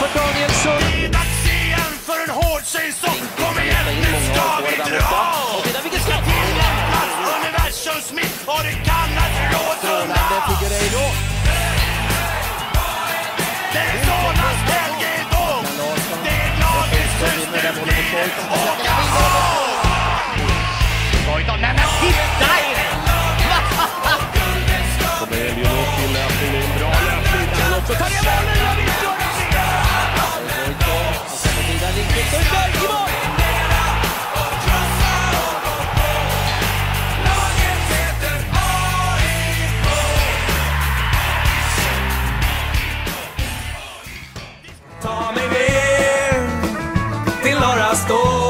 för Danielsson. Det är dags igen för en hård säsong. Kom igen, nu ska vi dra! Och titta vilket skott! Tillämpas universums mitt och det kan att råda Figueiredo. Det är Sonas helgedom. Det är lagets slutspel och Nej men titta! Kommer Elliot till löpningen. Bra löpning han också tar ner bollen. Ta mig ner till norra Stå.